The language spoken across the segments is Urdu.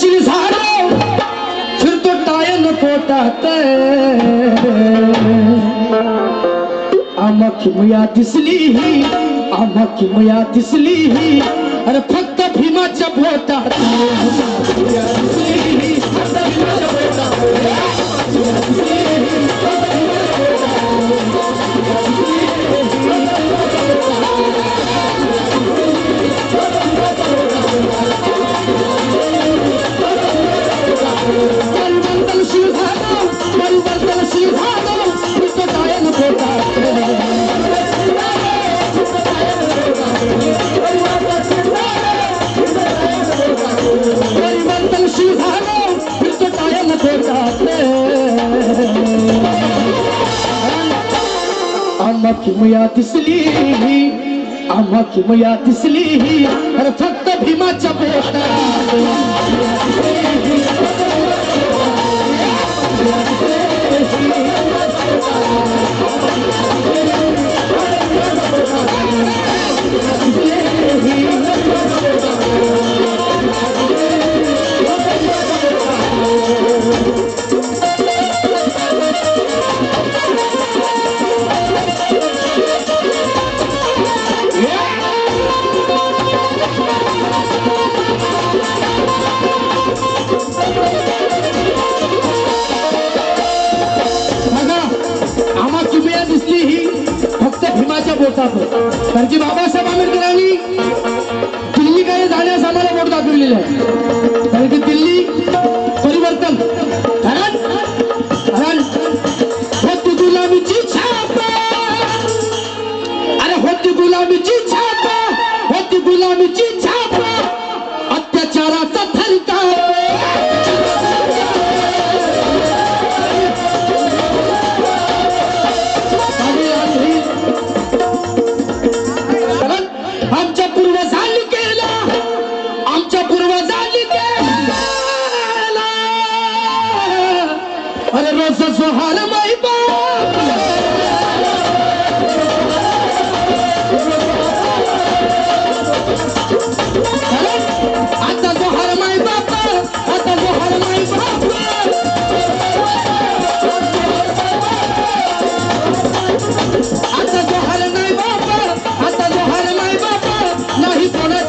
سی سارے پھر تو ٹائن پوٹا تے آمکھ میا جس لی ہی آمکھ میا جس لی ہی۔ ارے پھکتا بھیما چپ ہوتا تے آمکھ میا جس لی ہی میالی ہمیاسلی چپ بابا صاحب آمبک تمہیں کا جیسے میرا ووٹ دا کر پوزانی پوز ارے روز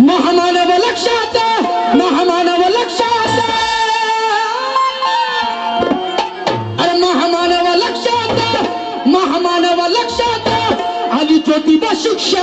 مانو لکشات مہا مانو لکشات لکشات مہا مانو لکشاتی بکشا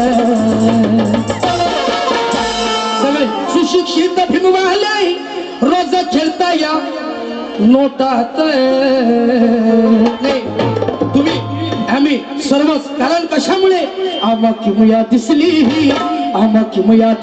تمہیں سروس کرن کشا کی میالی آیا